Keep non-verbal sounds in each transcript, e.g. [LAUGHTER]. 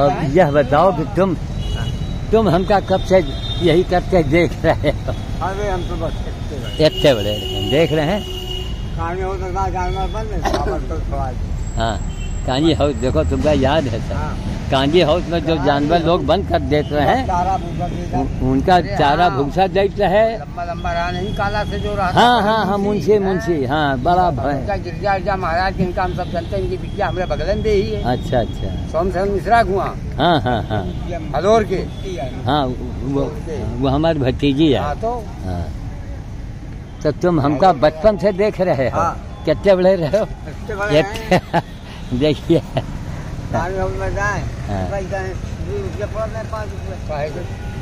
अब यह बताओ कि तुम तुम हमका कब से यही करते देख रहे हो? अरे हम तो बस इतने बड़े। देख रहे हैं। कहानी हो तो जानवर हाँ कहानी हो देखो तुमका याद है सर कांजी हाउस में जो जानवर लोग बंद कर देते हैं उनका चारा। भूसा देते है लंबा लंबा रहा। नहीं काला से जो रहा हाँ हाँ हाँ मुंशी मुंशी हाँ बड़ा भय। गिरजा गिरजा महाराज इनका हम सब जानते हैं इनकी बिटिया हमारे बगल में भी ही है। अच्छा अच्छा। सोमचंद मिश्रा कुआँ हाँ हाँ हाँ। हदौर के। हाँ वो वो हमारी भतीजी है। हाँ तो। हाँ। तो तुम हमका बचपन से देख रहे हो। हाँ। कितने बड़े रहे हो? [LAUGHS] देखिए।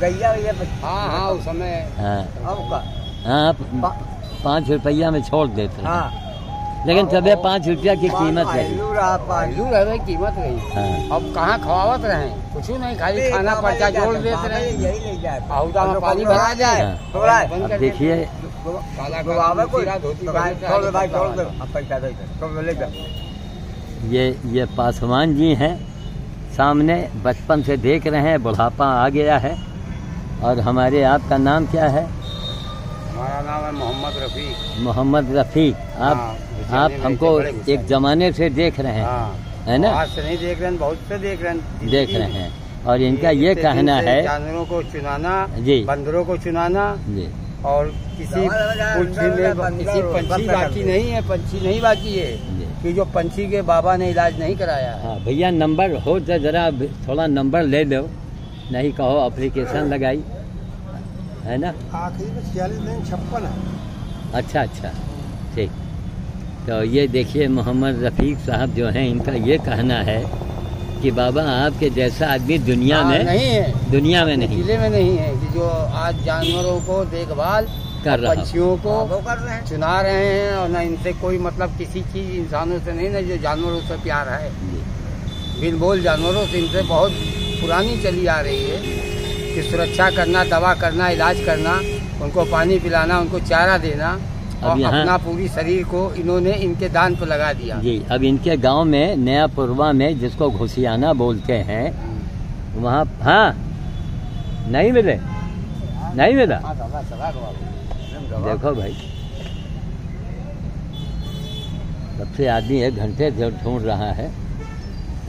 गैया भैया हाँ हाँ उस समय। हाँ। अब का। हाँ प- पाँच रुपया में छोड़ देते। हाँ। लेकिन तबे पाँच रुपया की कीमत रहे। कीमत रही। हाँ। अब कहाँ खवावत रहे? कुछ नहीं खाली खाना पर्चा जोड़ देते रहे। यही ले जाए आहुदा में पानी भरा जाए। हाँ। देखिए। काला ये ये पासवान जी हैं। सामने बचपन से देख रहे हैं बुढ़ापा आ गया है। और हमारे आपका नाम क्या है? हमारा नाम है मोहम्मद रफी मोहम्मद रफीक। आप हाँ, आप हमको एक जमाने से देख रहे हैं हाँ है ना? आज से नहीं देख रहे हैं बहुत से देख रहे हैं। देख रहे हैं। और इनका ये कहना है जानवरों को चुनाना जी। बंदरों को चुनाना जी। और किसी कुछ में किसी पंछी बाकी नहीं है पंछी नहीं बाकी है कि जो पंछी के बाबा ने इलाज नहीं कराया हाँ। भैया नंबर हो तो जरा थोड़ा नंबर ले लो। नहीं कहो अप्लीकेशन लगाई। है ना? आखिरी में छियालीस नहीं छप्पन है। अच्छा अच्छा। ठीक। तो ये देखिए मोहम्मद रफीक साहब जो हैं इनका ये कहना है कि बाबा आपके जैसा आदमी दुनिया हाँ, में नहीं है। दुनिया में नहीं। ज़िले में नहीं है कि जो आज जानवरों को देखभाल कर रहा। पंछियों को कर रहे हैं। चुना रहे हैं और न इनसे कोई मतलब किसी चीज़ इंसानों से नहीं ना जो जानवरों से प्यार है। बिन बोल जानवरों से इनसे बहुत पुरानी चली आ रही है कि सुरक्षा करना दवा करना इलाज करना उनको पानी पिलाना उनको चारा देना। अब यहाँ- अपना पूरी शरीर को इन्होंने इनके दान पर लगा दिया। जी अब इनके गाँव में नया पुरवा में जिसको घुसियाना बोलते हैं वहाँ हाँ नहीं मिले? नहीं मिला? हाँ। देखो भाई। सबसे आदमी एक घंटे से ढूंढ रहा है।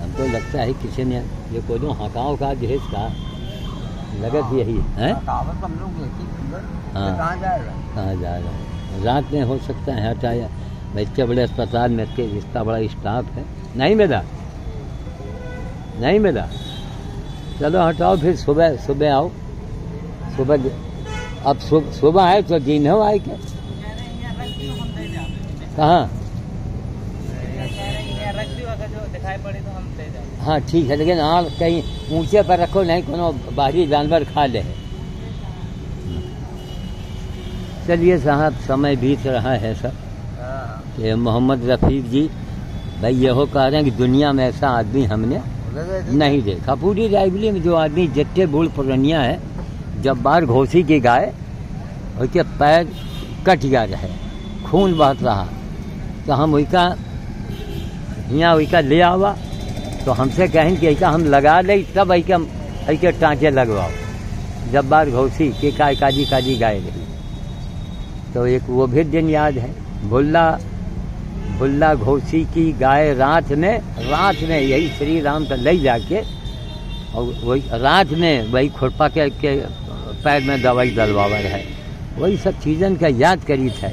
हमको लगता है किसी ने ये कोई हकाओं का देश का लगत यही है कहावत हम लोग हाँ। कहाँ जा रहा है? रात में हो सकता है हटाया भाई इतने बड़े अस्पताल में इसके इतना बड़ा स्टाफ है। नहीं मिला। नहीं मिला। चलो हटाओ, फिर सुबह सुबह आओ। सुबह अब सुबह आए तो दिन हो आए क्या? कहाँ? हाँ ठीक है, लेकिन हाँ कहीं ऊँचे पर रखो, नहीं, कोनो बाहरी जानवर खा ले। चलिए साहब समय बीत रहा है सब। ये मोहम्मद रफीक जी भाई यहो कह रहे हैं कि दुनिया में ऐसा आदमी हमने नहीं देखा। पूरी रायबली में जो आदमी जितने बूढ़ पुरनिया है जब बार घोसी की गाय उसके पैर कट गया रहे खून बहत रहा। तो हम वही यहाँ वही ले आवा तो हमसे कहें कि ऐसा हम लगा ले तब ऐके ऐके टाँके लगवाओ। जब बार घोसी के काय काजी काजी गाय रही। तो एक वो भी दिन याद है। भुल्ला भुल्ला घोसी की गाय रात में रात में यही श्री राम का ले जाके और वही रात में वही खुरपा के, के पैर में दवाई डलवावा है। वही सब चीज़न का याद करी था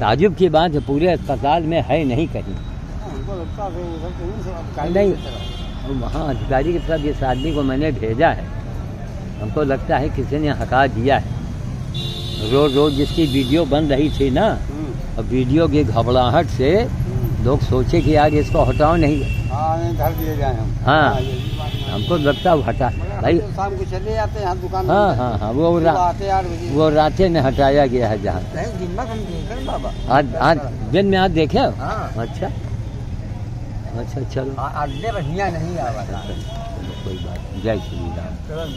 ताजुब की बात है पूरे अस्पताल में है नहीं कहीं। नहीं। वहाँ अधिकारी के साथ इस आदमी को मैंने भेजा है। हमको लगता है किसी ने हका दिया है। रोज रोज जिसकी वीडियो बन रही थी ना हम्म, और वीडियो की घबराहट से हम्म। लोग सोचे कि यार इसको हटाओ नहीं। हाँ धर दिए जाए हम। हाँ। है। हमको लगता है हटा। भाई शाम को चले जाते हैं दुकान हाँ हाँ। हाँ वो रा, वो रातें में हटाया गया है जहाँ। आज आज दिन में आज देखे हो? हाँ। अच्छा। अच्छा चलो। बढ़िया नहीं आवा कोई बात जय श्री राम।